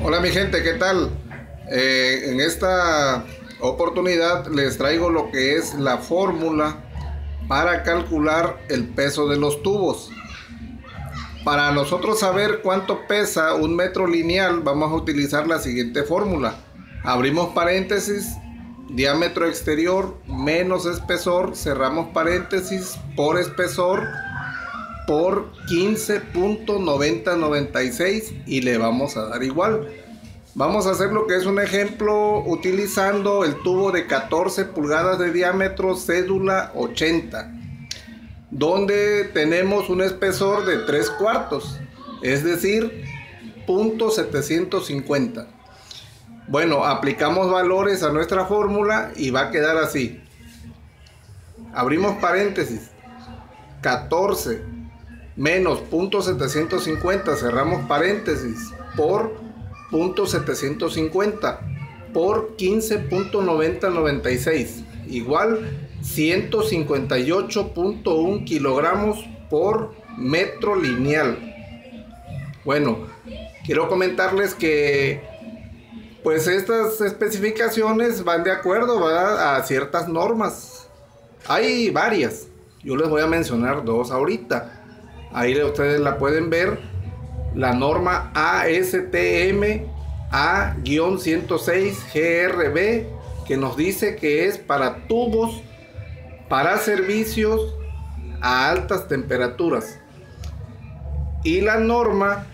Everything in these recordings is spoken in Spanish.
Hola mi gente, ¿qué tal? Eh, en esta oportunidad les traigo lo que es la fórmula para calcular el peso de los tubos. Para nosotros saber cuánto pesa un metro lineal vamos a utilizar la siguiente fórmula. Abrimos paréntesis, diámetro exterior menos espesor, cerramos paréntesis por espesor por 15.9096 y le vamos a dar igual. Vamos a hacer lo que es un ejemplo utilizando el tubo de 14 pulgadas de diámetro cédula 80 donde tenemos un espesor de 3 cuartos es decir punto 750 bueno aplicamos valores a nuestra fórmula y va a quedar así. Abrimos paréntesis. 14 menos punto 750, cerramos paréntesis, por punto 750 por 15.9096, igual 158.1 kilogramos por metro lineal. Bueno, quiero comentarles que pues estas especificaciones van de acuerdo a ciertas normas. Hay varias. Yo les voy a mencionar dos ahorita. Ahí ustedes la pueden ver. La norma ASTM A-106 GRB que nos dice que es para tubos para servicios a altas temperaturas. Y la norma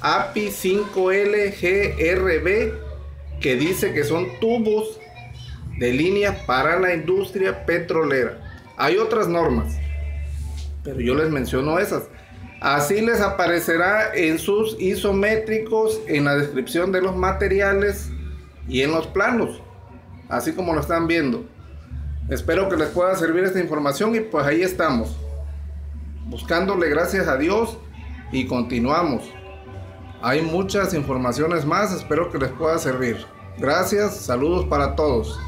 API 5L GRB que dice que son tubos de línea para la industria petrolera. Hay otras normas pero yo les menciono esas. Así les aparecerá en sus isométricos, en la descripción de los materiales y en los planos, así como lo están viendo. Espero que les pueda servir esta información y pues ahí estamos, buscándole gracias a Dios y continuamos. Hay muchas informaciones más, espero que les pueda servir. Gracias, saludos para todos.